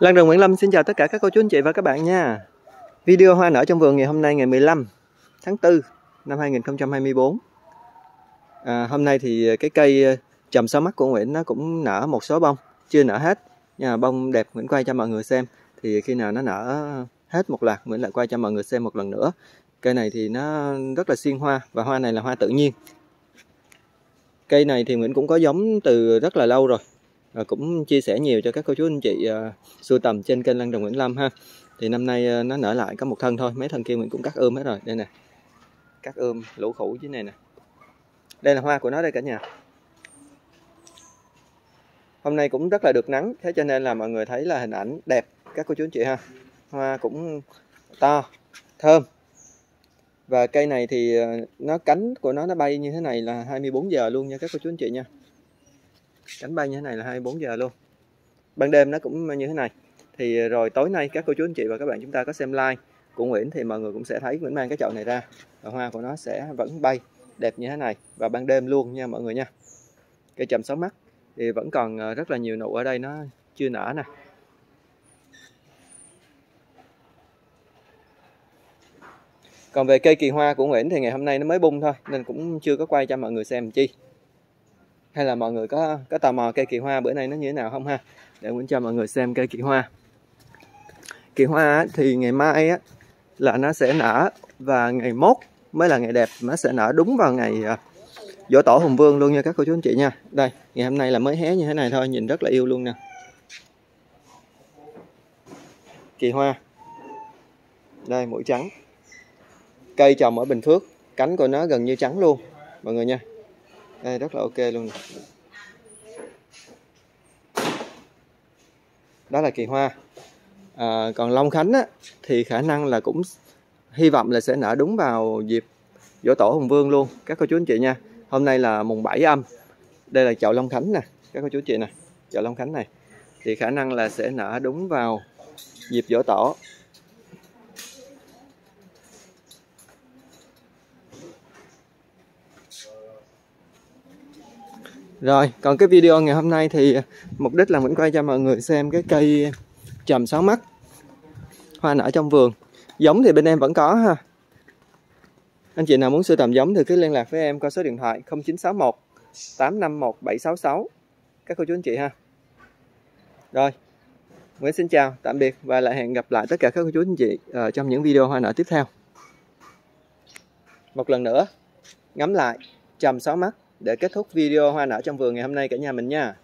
Lan Rừng Nguyễn Lâm xin chào tất cả các cô chú anh chị và các bạn nha. Video hoa nở trong vườn ngày hôm nay ngày 15 tháng 4 năm 2024. À, hôm nay thì cái cây ờ, trầm sáu mắt của Nguyễn nó cũng nở một số bông, chưa nở hết. nhà bông đẹp Nguyễn quay cho mọi người xem. Thì khi nào nó nở hết một loạt Nguyễn lại quay cho mọi người xem một lần nữa. Cây này thì nó rất là xiên hoa và hoa này là hoa tự nhiên. Cây này thì Nguyễn cũng có giống từ rất là lâu rồi à, cũng chia sẻ nhiều cho các cô chú anh chị à, sưu tầm trên kênh Lan Đồng Nguyễn Lâm ha. Thì năm nay à, nó nở lại có một thân thôi mấy thân kia mình cũng cắt ươm hết rồi. Đây nè cắt ươm lũ khủ dưới này nè. Đây là hoa của nó đây cả nhà. Hôm nay cũng rất là được nắng thế cho nên là mọi người thấy là hình ảnh đẹp các cô chú anh chị ha. Hoa cũng to thơm. Và cây này thì nó cánh của nó nó bay như thế này là 24 giờ luôn nha các cô chú anh chị nha cánh bay như thế này là 24 giờ luôn. Ban đêm nó cũng như thế này. Thì ờ, rồi tối nay các cô chú anh chị và các bạn chúng ta có xem like của Nguyễn thì mọi người cũng sẽ thấy Nguyễn mang cái chậu này ra. Và hoa của nó sẽ vẫn bay đẹp như thế này và ban đêm luôn nha mọi người nha. Cây trầm sáu mắt thì vẫn còn ờ, rất là nhiều nụ ở đây nó chưa nở nè. Còn về cây kỳ hoa của Nguyễn thì ngày hôm nay nó mới bung thôi, nên cũng chưa có quay cho mọi người xem chi hay là mọi người có có tò mò cây kỳ hoa bữa nay nó như thế nào không ha? Để muốn cho mọi người xem cây kỳ hoa. Kỳ hoa thì ngày mai á, là nó sẽ nở và ngày mốt mới là ngày đẹp nó sẽ nở đúng vào ngày à, dỗ tổ hùng vương luôn nha các cô chú anh chị nha. Đây ngày hôm nay là mới hé như thế này thôi nhìn rất là yêu luôn nè. Kỳ hoa. Đây mũi trắng. Cây trồng ở bình phước cánh của nó gần như trắng luôn mọi người nha đây rất là ok luôn này. đó là kỳ hoa. À, còn long khánh á, thì khả năng là cũng hy vọng là sẽ nở đúng vào dịp dỗ tổ hùng vương luôn. Các cô chú anh chị nha hôm nay là mùng 7 âm. Đây là chậu long khánh nè các cô chú anh chị nè chậu long khánh này. Thì khả năng là sẽ nở đúng vào dịp dỗ tổ. Rồi, còn cái video ngày hôm nay thì mục đích là mình quay cho mọi người xem cái cây trầm sáu mắt hoa nở trong vườn. Giống thì bên em vẫn có ha. Anh chị nào muốn sưu tầm giống thì cứ liên lạc với em qua số điện thoại 0961 851 766 các cô chú anh chị ha. Rồi, Nguyễn xin chào, tạm biệt và lại hẹn gặp lại tất cả các cô chú anh chị uh, trong những video hoa nở tiếp theo. Một lần nữa, ngắm lại trầm sáu mắt để kết thúc video hoa nở trong vườn ngày hôm nay cả nhà mình nha.